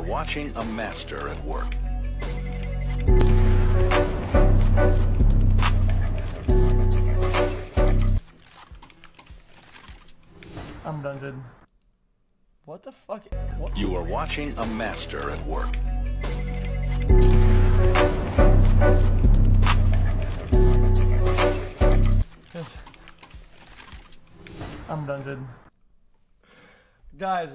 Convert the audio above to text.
are watching a master at work. I'm done. What the fuck? What? You are watching a master at work. I'm done. Guys,